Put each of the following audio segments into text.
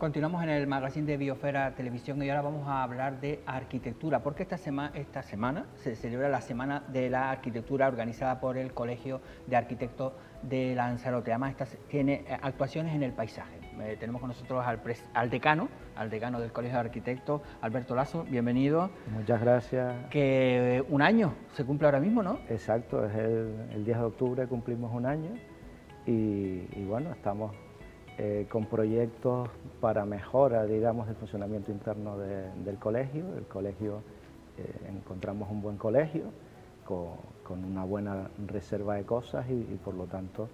Continuamos en el magazine de Biosfera Televisión y ahora vamos a hablar de arquitectura, porque esta, esta semana se celebra la Semana de la Arquitectura organizada por el Colegio de Arquitectos de Lanzarote. Además, esta tiene eh, actuaciones en el paisaje. Eh, tenemos con nosotros al, decano, al decano del Colegio de Arquitectos, Alberto Lazo, bienvenido. Muchas gracias. Que eh, un año se cumple ahora mismo, ¿no? Exacto, es el, 10 de octubre cumplimos un año y bueno, estamos eh, con proyectos para mejora, digamos, del funcionamiento interno del colegio. El colegio, eh, encontramos un buen colegio, con, una buena reserva de cosas y, por lo tanto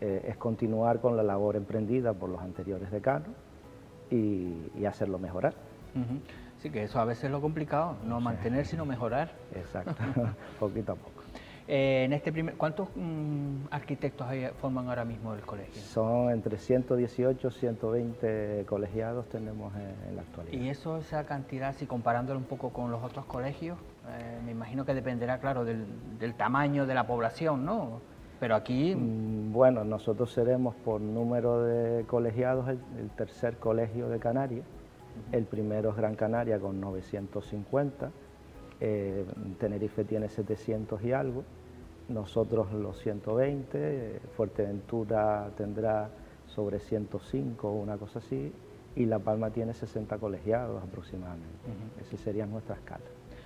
eh, es continuar con la labor emprendida por los anteriores decanos y, hacerlo mejorar. Sí, que eso a veces es lo complicado, no mantener, sino mejorar. Exacto, poquito a poco. Eh, en este primer, ¿Cuántos mm, arquitectos forman ahora mismo el colegio? Son entre 118 y 120 colegiados tenemos en, la actualidad. ¿Y eso, esa cantidad, si comparándolo un poco con los otros colegios, eh, me imagino que dependerá, claro, del, tamaño de la población, ¿no? Pero aquí... Mm, bueno, nosotros seremos por número de colegiados el, tercer colegio de Canarias. El primero es Gran Canaria con 950 eh, Tenerife tiene 700 y algo, nosotros los 120, Fuerteventura tendrá sobre 105 o una cosa así, y La Palma tiene 60 colegiados aproximadamente. Esa sería nuestra escala.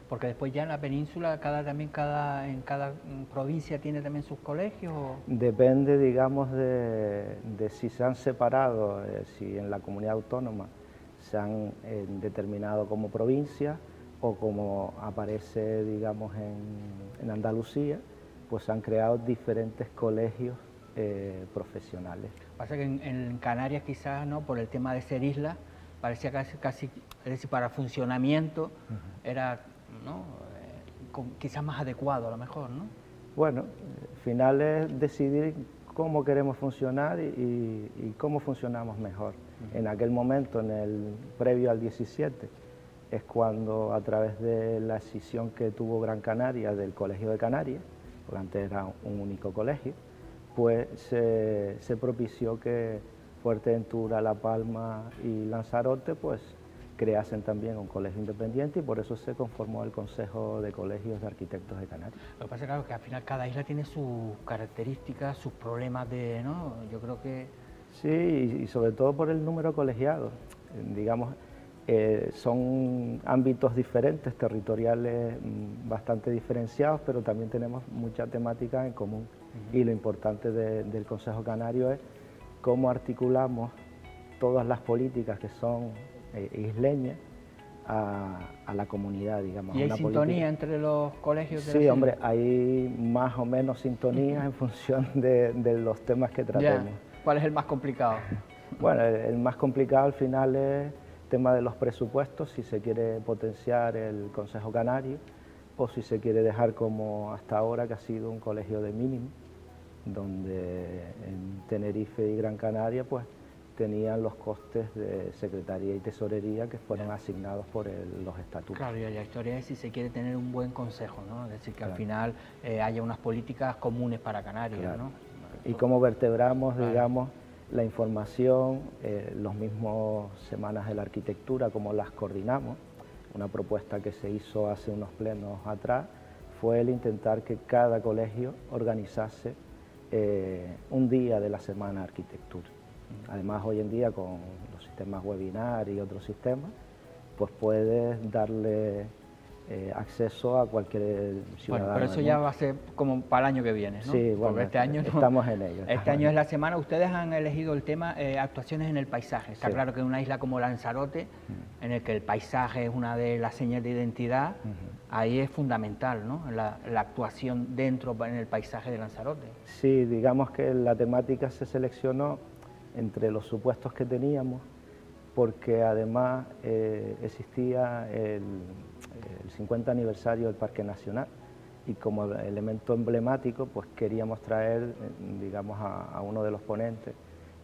Porque después ya en la península, cada, también cada, en cada provincia tiene también sus colegios. Depende, digamos, de, si se han separado, eh, si en la comunidad autónoma se han eh, determinado como provincia o como aparece, digamos, en, Andalucía, pues han creado diferentes colegios eh, profesionales. Pasa que en, Canarias quizás, ¿no? por el tema de ser isla, parecía casi, casi es decir, para funcionamiento era, ¿no? Eh, quizás más adecuado a lo mejor, ¿no? Bueno, al final es decidir cómo queremos funcionar y, cómo funcionamos mejor. En aquel momento, en el previo al 17, es cuando a través de la escisión que tuvo Gran Canaria del Colegio de Canarias, porque antes era un único colegio, pues se, propició que Fuerteventura, La Palma y Lanzarote pues creasen también un colegio independiente y por eso se conformó el Consejo de Colegios de Arquitectos de Canarias. Lo que pasa es claro, que al final cada isla tiene sus características, sus problemas de, ¿no? Yo creo que... Sí, y sobre todo por el número colegiado. Digamos, eh, son ámbitos diferentes, territoriales mm, bastante diferenciados, pero también tenemos mucha temática en común. Y lo importante del Consejo Canario es cómo articulamos todas las políticas que son eh, isleñas a, la comunidad, digamos. ¿Y hay sintonía entre los colegios? De sí, hombre, hay más o menos sintonía en función de, los temas que tratemos. ¿Cuál es el más complicado? Bueno, el más complicado al final es tema de los presupuestos, si se quiere potenciar el Consejo Canario o si se quiere dejar como hasta ahora, que ha sido un colegio de mínimo, donde en Tenerife y Gran Canaria pues tenían los costes de secretaría y tesorería que fueron asignados por los estatutos. Claro, y la historia es si se quiere tener un buen consejo, ¿no? Es decir, que al final eh, haya unas políticas comunes para Canarias, ¿no? Y cómo vertebramos, digamos, la información, eh, los mismos semanas de la arquitectura, como las coordinamos. Una propuesta que se hizo hace unos plenos atrás fue el intentar que cada colegio organizase eh, un día de la semana de arquitectura. Además, hoy en día con los sistemas webinar y otros sistemas, pues puedes darle eh, acceso a cualquier ciudadano. Bueno, pero eso ya va a ser como para el año que viene, ¿no? Sí, bueno, este año estamos en ello. Este año es la semana, ustedes han elegido el tema eh, actuaciones en el paisaje. Está claro que en una isla como Lanzarote, mm. en el que el paisaje es una de las señas de identidad, ahí es fundamental, ¿no? La, la, actuación dentro en el paisaje de Lanzarote. Sí, digamos que la temática se seleccionó entre los supuestos que teníamos, porque además eh, existía el el 50 aniversario del Parque Nacional y como elemento emblemático pues queríamos traer, digamos, a, uno de los ponentes,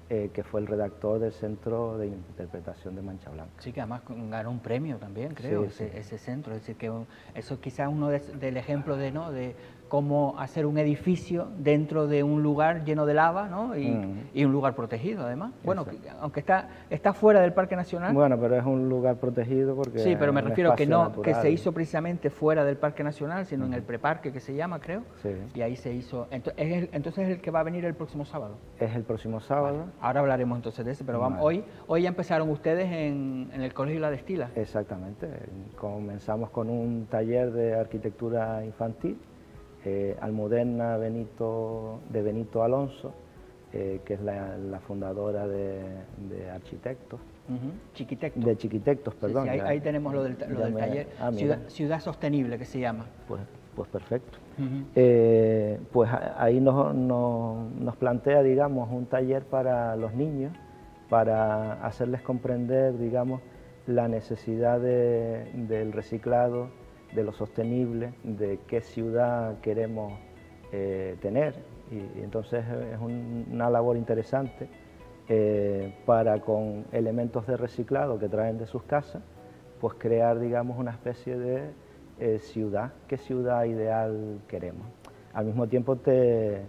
eh, que fue el redactor del Centro de Interpretación de Mancha Blanca. Sí, que además ganó un premio también, creo, ese, centro. Es decir, que eso quizás uno del ejemplo de, ¿no? de cómo hacer un edificio dentro de un lugar lleno de lava ¿no? y, Mm. y un lugar protegido además. Bueno, que- aunque está, está fuera del Parque Nacional, Bueno, pero es un lugar protegido porque... sí, pero me refiero que no que se hizo precisamente fuera del Parque Nacional, sino en el preparque que se llama, creo. Sí. Y ahí se hizo. Ento- es el- entonces es el que va a venir el próximo sábado. Es el próximo sábado. Ahora hablaremos entonces de ese, pero vamos, Vale. hoy, hoy ya empezaron ustedes en, en el Colegio La Destila. Exactamente. Comenzamos con un taller de arquitectura infantil, eh, Almudena Benito, de Benito Alonso, eh, que es la, la fundadora de, de Arquitectos, Ujú, Chiquitecto. de Chiquitectos, perdón. sí, ahí, ya- ahí tenemos lo del, ta- lo ya del me- taller. ah, ciudad, Ciudad Sostenible, que se llama. Pues, pues perfecto. Eh, pues ahí nos, nos- nos plantea, digamos, un taller para los niños, para hacerles comprender, digamos, la necesidad de- del reciclado, de lo sostenible, de qué ciudad queremos eh, tener. Y, entonces es un- una labor interesante eh, para con elementos de reciclado que traen de sus casas, pues crear, digamos, una especie de eh, ciudad, qué ciudad ideal queremos. Al mismo tiempo te,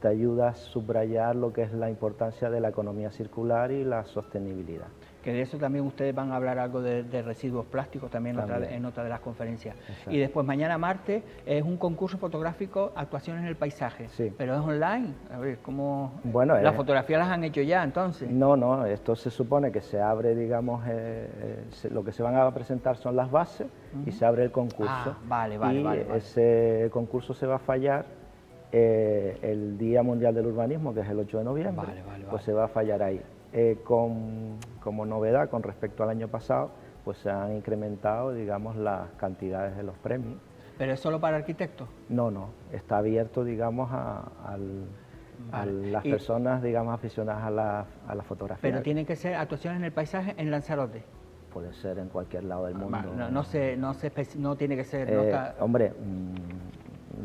te ayuda a subrayar lo que es la importancia de la economía circular y la sostenibilidad. Que de eso también ustedes van a hablar algo de, de residuos plásticos también, en otra de- También. en otra de las conferencias. Exacto. Y después mañana martes es un concurso fotográfico, actuaciones en el paisaje. Sí. Pero es online. A ver, ¿cómo...? Bueno, Las eh, fotografías las han hecho ya, entonces. No, no, esto se supone que se abre, digamos, eh, eh, se- lo que se van a presentar son las bases y se abre el concurso. Ah, vale, vale, y vale, vale. ese concurso se va a fallar eh, el Día Mundial del Urbanismo, que es el 8 de noviembre, Vale, vale, pues vale. se va a fallar ahí. Eh, con, como novedad con respecto al año pasado, pues se han incrementado, digamos, las cantidades de los premios. Pero es solo para arquitectos. No, no, está abierto, digamos, a, al- a Vale. las Y- personas, digamos, aficionadas a la, a la fotografía. Pero tienen que ser actuaciones en el paisaje en Lanzarote. Puede ser en cualquier lado del mundo. Va, No, no, se, no, se no tiene que ser... no Eh, está- Hombre,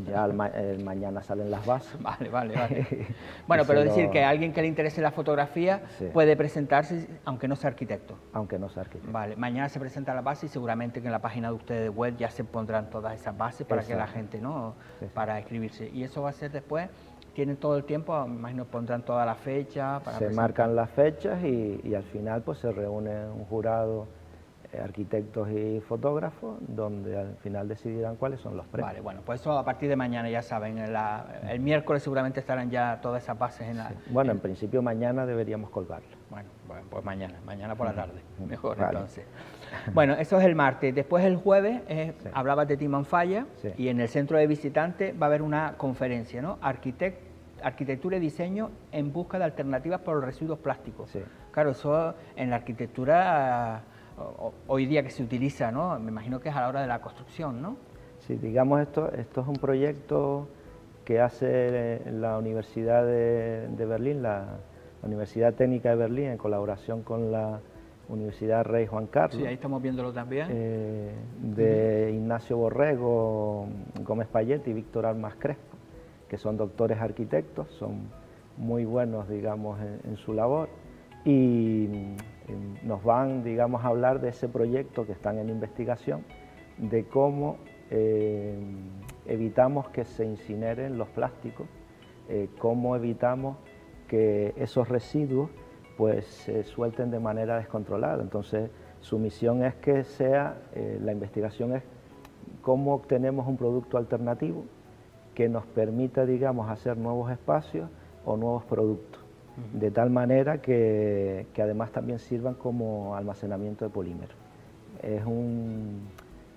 ya ma- el mañana salen las bases. Vale, vale, vale. Bueno, pero decir que a alguien que le interese la fotografía Sí. puede presentarse aunque no sea arquitecto. Aunque no sea arquitecto. Vale, mañana se presenta la base y seguramente que en la página de ustedes web ya se pondrán todas esas bases para que la gente, ¿no? Sí. Para escribirse. Y eso va a ser después, tienen todo el tiempo, me imagino pondrán toda la fecha para Se presentar. marcan las fechas y, y al final pues se reúne un jurado, arquitectos y fotógrafos, donde al final decidirán cuáles son los premios. Vale, bueno, pues eso a partir de mañana ya saben, la- el miércoles seguramente estarán ya todas esas bases en la... Bueno, en principio mañana deberíamos colgarlo. Bueno, bueno, pues mañana, mañana por la tarde, mejor Vale. entonces. Bueno, eso es el martes. Después el jueves, eh, Sí. hablabas de Fire Sí. y en el centro de visitantes va a haber una conferencia, ¿no? Arquitect- arquitectura y diseño en busca de alternativas por los residuos plásticos. Sí. Claro, eso en la arquitectura hoy día que se utiliza, ¿no? Me imagino que es a la hora de la construcción, ¿no? Sí, digamos esto, esto es un proyecto que hace eh, la Universidad de, de Berlín, la, la Universidad Técnica de Berlín, en colaboración con la Universidad Rey Juan Carlos. Sí, ahí estamos viéndolo también. eh, de Ignacio Borrego, Gómez Payet y Víctor Armas Crespo, que son doctores arquitectos, son muy buenos, digamos, en, en su labor y nos van, digamos, a hablar de ese proyecto que están en investigación, de cómo eh, evitamos que se incineren los plásticos, eh, cómo evitamos que esos residuos pues se suelten de manera descontrolada. Entonces, su misión es que sea, eh, la investigación es cómo obtenemos un producto alternativo que nos permita, digamos, hacer nuevos espacios o nuevos productos, de tal manera que, que además también sirvan como almacenamiento de polímeros. Es un,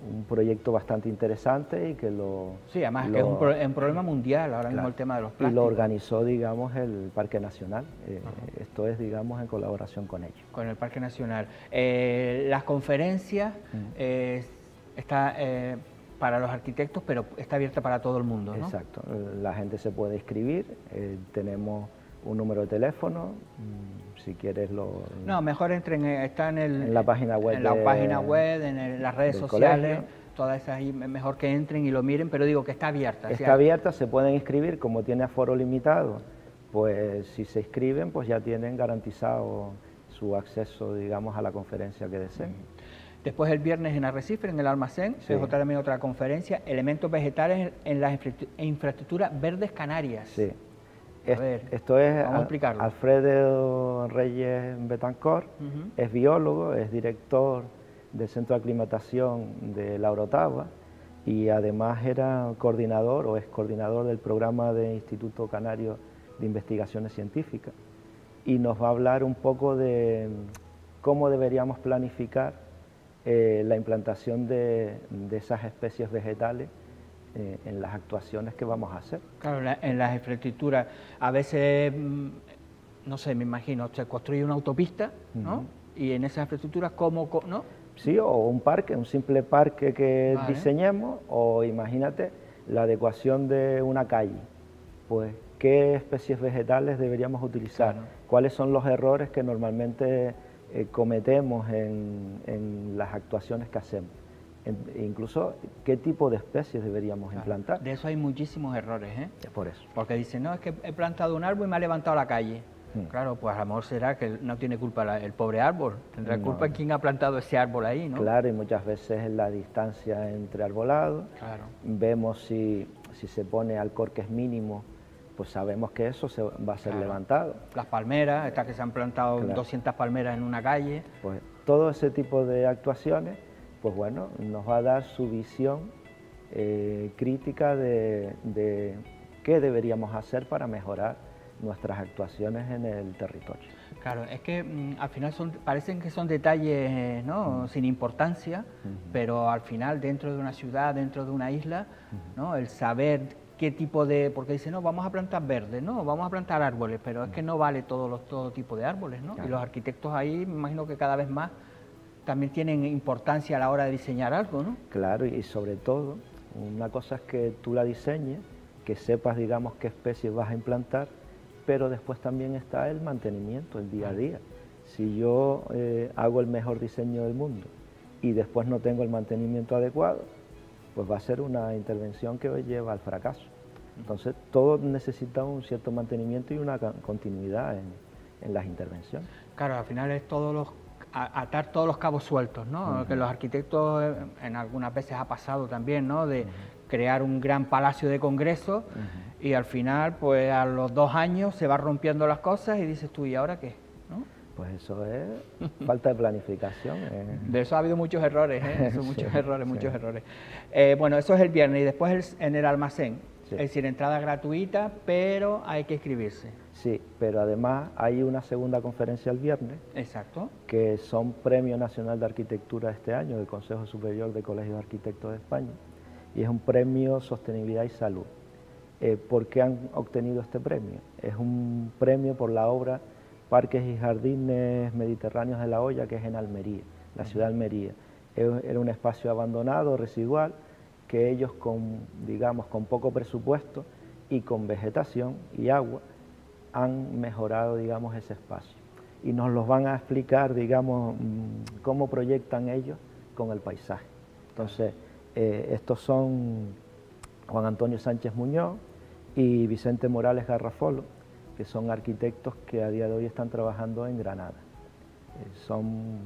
un proyecto bastante interesante y que lo... Sí, además lo- que es un, pro- un problema mundial ahora mismo el tema de los y plásticos. lo organizó, digamos, el Parque Nacional. Eh, esto es, digamos, en colaboración con ellos. con el Parque Nacional. Eh, las conferencias eh, está para los arquitectos, pero está abierta para todo el mundo, ¿no? Exacto. La gente se puede inscribir. eh, tenemos un número de teléfono. mm, Si quieres lo... No, mejor entren, eh, está en, el, En la página web en la de- página web, en el- las redes sociales, colegio. todas esas mejor que entren y lo miren, pero digo que está abierta. Está abierta, se pueden inscribir, como tiene aforo limitado, pues si se inscriben, pues ya tienen garantizado su acceso, digamos, a la conferencia que deseen. Después el viernes en Arrecife, en el almacén, es otra, también otra conferencia, elementos vegetales en las infraestructuras verdes canarias. Sí. Esto es Alfredo Reyes Betancor, es biólogo, es director del Centro de Aclimatación de La Orotava y además era coordinador o es coordinador del programa de Instituto Canario de Investigaciones Científicas. Y nos va a hablar un poco de cómo deberíamos planificar eh, la implantación de, esas especies vegetales eh, en las actuaciones que vamos a hacer. Claro, en las infraestructuras, a veces, mm, no sé, me imagino, se construye una autopista, ¿no? Y en esas infraestructuras, ¿cómo, no? Sí, o un parque, un simple parque que diseñemos, o imagínate la adecuación de una calle. Pues, ¿qué especies vegetales deberíamos utilizar? ¿Cuáles son los errores que normalmente eh, cometemos en, las actuaciones que hacemos. Incluso qué tipo de especies deberíamos implantar. De eso hay muchísimos errores, ¿eh? Es por eso. Porque dicen, no, es que he plantado un árbol y me ha levantado la calle. Hmm. Claro, pues a lo mejor será que no tiene culpa el pobre árbol, tendrá culpa quien ha plantado ese árbol ahí, ¿no? Claro, y muchas veces en la distancia entre arbolados, claro. vemos si, si se pone alcorques mínimos pues sabemos que eso se va a ser levantado. Las palmeras, estas que se han plantado 200 palmeras en una calle. Pues todo ese tipo de actuaciones, pues bueno, nos va a dar su visión eh, crítica de, qué deberíamos hacer para mejorar nuestras actuaciones en el territorio. Claro, es que mm, al final son, parecen que son detalles ¿no? sin importancia, pero al final dentro de una ciudad, dentro de una isla, ¿no? el saber qué tipo de, porque dice, no, vamos a plantar verdes, no, vamos a plantar árboles, pero es que no vale todos los, todo tipo de árboles, ¿no? Y los arquitectos ahí, me imagino que cada vez más también tienen importancia a la hora de diseñar algo, ¿no? Claro, y sobre todo, una cosa es que tú la diseñes, que sepas, digamos, qué especies vas a implantar, pero después también está el mantenimiento, el día a día. Si yo eh, hago el mejor diseño del mundo y después no tengo el mantenimiento adecuado, pues va a ser una intervención que lleva al fracaso. Entonces, todo necesita un cierto mantenimiento y una continuidad en, las intervenciones. Claro, al final es todos los atar todos los cabos sueltos, ¿no? Que los arquitectos eh, en algunas veces ha pasado también, ¿no? De crear un gran palacio de congreso y al final, pues a los dos años se va rompiendo las cosas y dices tú, ¿y ahora qué? Pues eso es falta de planificación. Eh. De eso ha habido muchos errores, ¿eh? muchos errores, muchos errores. Eh, bueno, eso es el viernes y después en el almacén. Es decir, entrada gratuita, pero hay que inscribirse. Sí, pero además hay una segunda conferencia el viernes. Exacto. Que son Premio Nacional de Arquitectura este año del Consejo Superior de Colegios de Arquitectos de España. Y es un premio Sostenibilidad y Salud. ¿Por qué han obtenido este premio? Es un premio por la obra Parques y Jardines Mediterráneos de la Hoya, que es en Almería, la ciudad de Almería. Era un espacio abandonado, residual, que ellos con, digamos, con poco presupuesto y con vegetación y agua han mejorado, digamos, ese espacio. Y nos los van a explicar, digamos, mm, cómo proyectan ellos con el paisaje. Entonces, eh, estos son Juan Antonio Sánchez Muñoz y Vicente Morales Garrafolo, que son arquitectos que a día de hoy están trabajando en Granada. Eh, son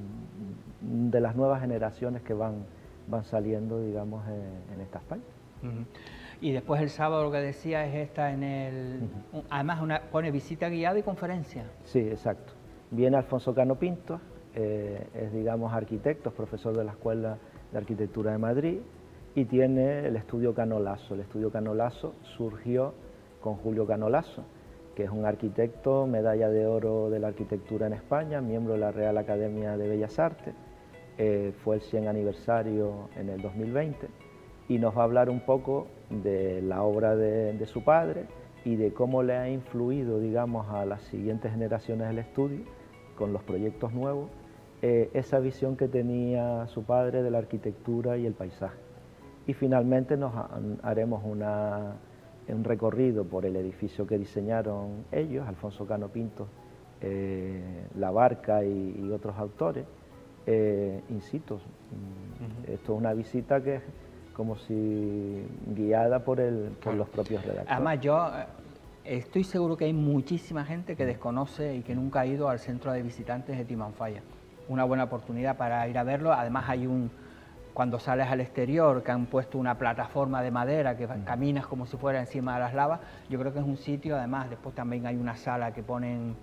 de las nuevas generaciones que van, van saliendo, digamos, en, esta España. Y después el sábado lo que decía es esta en el... Además una, pone visita guiada y conferencia. Sí, exacto. Viene Alfonso Cano Pinto, eh, es, digamos, arquitecto, profesor de la Escuela de Arquitectura de Madrid, y tiene el estudio Canolazo. El estudio Canolazo surgió con Julio Canolazo que es un arquitecto, medalla de oro de la arquitectura en España, miembro de la Real Academia de Bellas Artes, eh, fue el 100 aniversario en el 2020 y nos va a hablar un poco de la obra de, su padre y de cómo le ha influido, digamos, a las siguientes generaciones del estudio, con los proyectos nuevos, eh, esa visión que tenía su padre de la arquitectura y el paisaje. Y finalmente nos haremos un recorrido por el edificio que diseñaron ellos, Alfonso Cano Pinto, eh, La Barca y, otros autores, eh, in situ. Esto es una visita que es como si guiada por, el, por los propios redactores. Además, yo eh, estoy seguro que hay muchísima gente que desconoce y que nunca ha ido al centro de visitantes de Timanfaya. una buena oportunidad para ir a verlo. Además hay un, cuando sales al exterior, que han puesto una plataforma de madera que caminas como si fuera encima de las lavas, yo creo que es un sitio, además después también hay una sala que ponen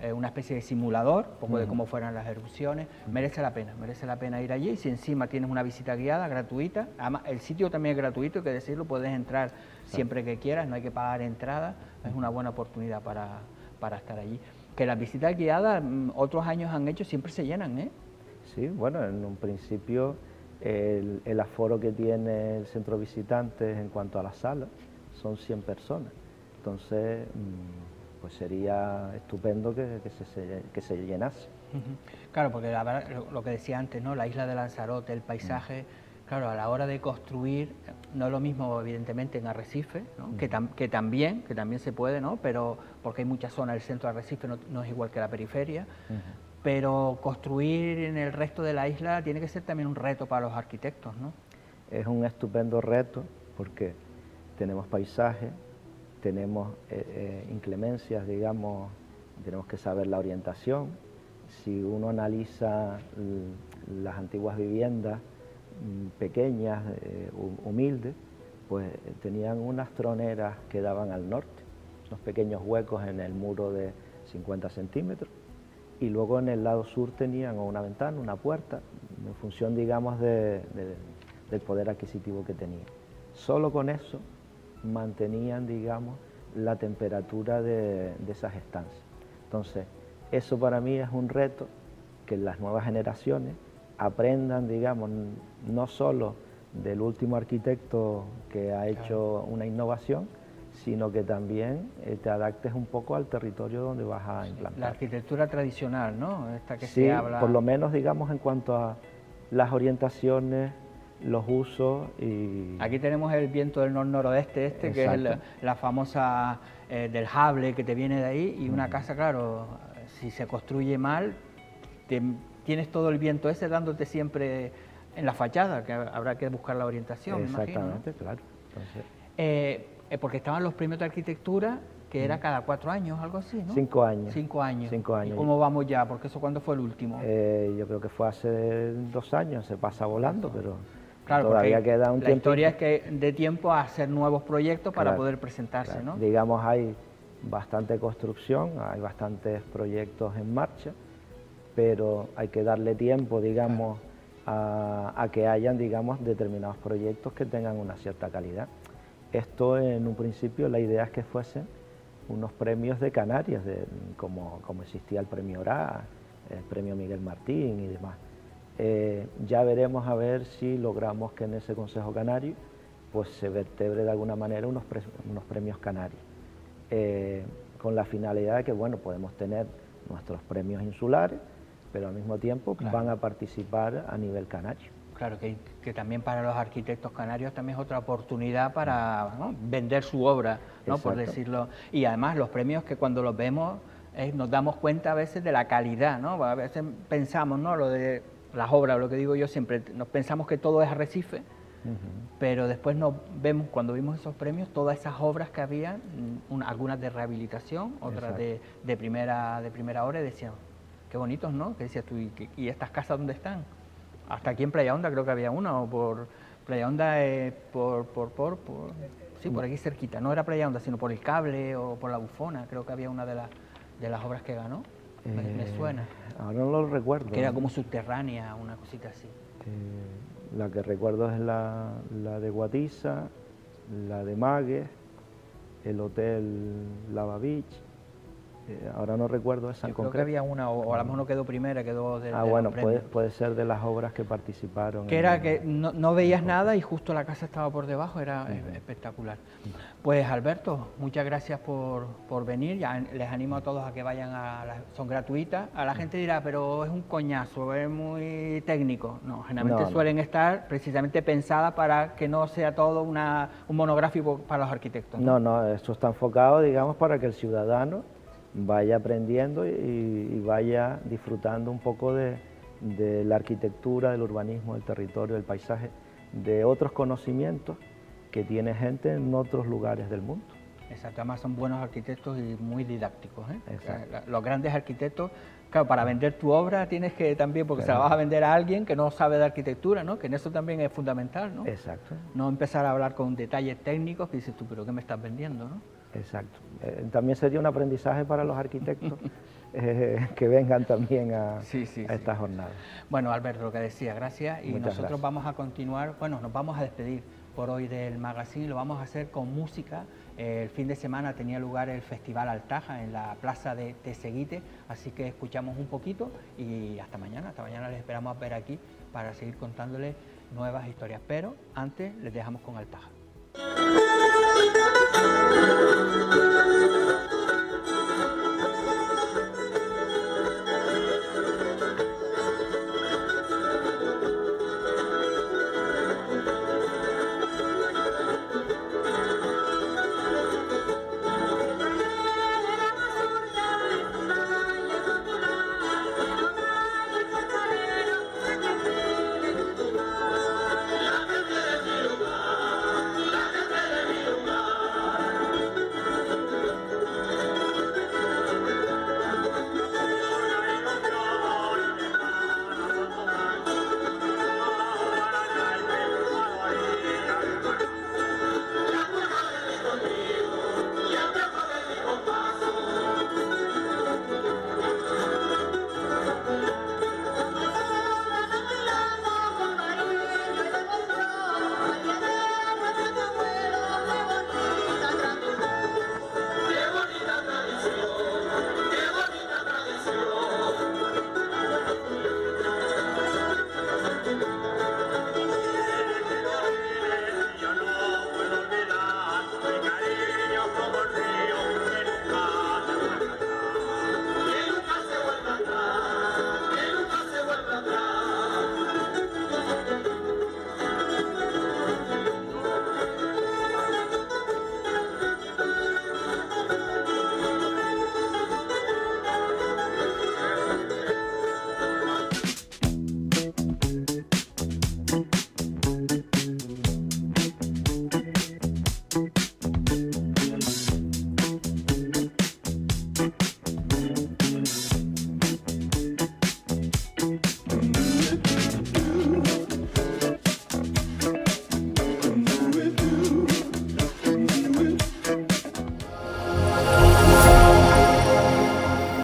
eh, una especie de simulador, un poco de cómo fueran las erupciones, merece la pena, merece la pena ir allí, y si encima tienes una visita guiada gratuita, además el sitio también es gratuito, hay que decirlo, puedes entrar siempre que quieras, no hay que pagar entrada, es una buena oportunidad para, para estar allí. Que las visitas guiadas, mm, otros años han hecho, siempre se llenan, ¿eh? Sí, bueno, en un principio el, el aforo que tiene el centro visitantes en cuanto a la sala son 100 personas, entonces... Mm, pues sería estupendo que, se, que se, llenase. Claro, porque lo que decía antes, ¿no? la isla de Lanzarote, el paisaje, claro, a la hora de construir, no es lo mismo evidentemente en Arrecife, que, que, también, que también se puede, ¿no? pero porque hay muchas zonas, el centro de Arrecife no, es igual que la periferia, pero construir en el resto de la isla tiene que ser también un reto para los arquitectos. ¿no? Es un estupendo reto porque tenemos paisaje, tenemos eh, eh, inclemencias, digamos, tenemos que saber la orientación. Si uno analiza las antiguas viviendas mm, pequeñas, eh, humildes, pues tenían unas troneras que daban al norte, unos pequeños huecos en el muro de 50 centímetros, y luego en el lado sur tenían una ventana, una puerta, en función, digamos, del poder adquisitivo que tenían. Solo con eso mantenían, digamos, la temperatura de, esas estancias. Entonces, eso para mí es un reto que las nuevas generaciones aprendan, digamos, no solo del último arquitecto que ha hecho una innovación, sino que también eh, te adaptes un poco al territorio donde vas a implantar. La arquitectura tradicional, ¿no? Esta que sí, se habla... por lo menos, digamos, en cuanto a las orientaciones, los usos y... Aquí tenemos el viento del nor-noroeste este, que es la, famosa eh, del Hable que te viene de ahí, y una casa, claro, si se construye mal, tienes todo el viento ese dándote siempre en la fachada, que habrá que buscar la orientación. Exactamente, claro. Eh, eh, porque estaban los premios de arquitectura que era cada cuatro años, algo así, ¿no? Cinco años. Cinco años. Cinco años. ¿Y cómo vamos ya? Porque eso cuándo fue el último. yo creo que fue hace dos años, se pasa volando, pero... Claro, Todavía queda un la historia es que de tiempo a hacer nuevos proyectos para poder presentarse, ¿no? Digamos, hay bastante construcción, hay bastantes proyectos en marcha, pero hay que darle tiempo, digamos, a, que hayan, digamos, determinados proyectos que tengan una cierta calidad. Esto, en un principio, la idea es que fuesen unos premios de Canarias, como, como existía el premio ORA, el premio Miguel Martín y demás. Eh, ya veremos a ver si logramos que en ese Consejo Canario pues, se vertebre de alguna manera unos, premios canarios, eh, con la finalidad de que bueno, podemos tener nuestros premios insulares, pero al mismo tiempo van a participar a nivel canario. Claro, que, también para los arquitectos canarios también es otra oportunidad para vender su obra, ¿no? por decirlo. Y además los premios que cuando los vemos eh, nos damos cuenta a veces de la calidad, ¿no? A veces pensamos, ¿no? Lo de las obras, lo que digo yo siempre, nos pensamos que todo es arrecife, pero después nos vemos, cuando vimos esos premios, todas esas obras que había, mm, algunas de rehabilitación, otras de, primera, de primera hora, y decían, qué bonitos, ¿no? Que decías tú, ¿y, estas casas dónde están? Hasta aquí en Playa Honda creo que había una, o por Playa Honda, eh, por, por, por, sí, por aquí cerquita, no era Playa Honda, sino por el cable o por la bufona, creo que había una de, las de las obras que ganó, me eh, suena. Ahora no lo recuerdo. Que era como subterránea, una cosita así. Eh, la que recuerdo es la, la, de Guatiza, la de Magues, el Hotel Lava Beach, eh, ahora no recuerdo esa Yo creo que había una, o, a lo mejor no quedó primera, quedó de. Ah, bueno, puede, puede, ser de las obras que participaron. Que era que no, veías nada y justo la casa estaba por debajo, era espectacular. Pues Alberto, muchas gracias por, por, venir. Ya les animo a todos a que vayan a. son gratuitas. A la gente dirá, pero es un coñazo, es muy técnico. No, generalmente suelen estar precisamente pensadas para que no sea todo una, un monográfico para los arquitectos. No, no, esto está enfocado, digamos, para que el ciudadano vaya aprendiendo y, vaya disfrutando un poco de, la arquitectura, del urbanismo, del territorio, del paisaje, de otros conocimientos que tiene gente en otros lugares del mundo. Exacto, además son buenos arquitectos y muy didácticos. ¿eh? Los grandes arquitectos, claro, para vender tu obra tienes que también, porque se la vas a vender a alguien que no sabe de arquitectura, ¿no? que en eso también es fundamental. ¿no? Exacto. No empezar a hablar con detalles técnicos que dices tú, pero ¿qué me estás vendiendo? ¿no? Exacto. Eh, también sería un aprendizaje para los arquitectos eh, que vengan también a, esta jornada. Bueno, Alberto, lo que decía, gracias. Y nosotros vamos a continuar, bueno, nos vamos a despedir por hoy del magazine, lo vamos a hacer con música. El fin de semana tenía lugar el Festival Altaja en la plaza de Teseguite, así que escuchamos un poquito y hasta mañana, hasta mañana les esperamos ver aquí para seguir contándoles nuevas historias, pero antes les dejamos con Altaja.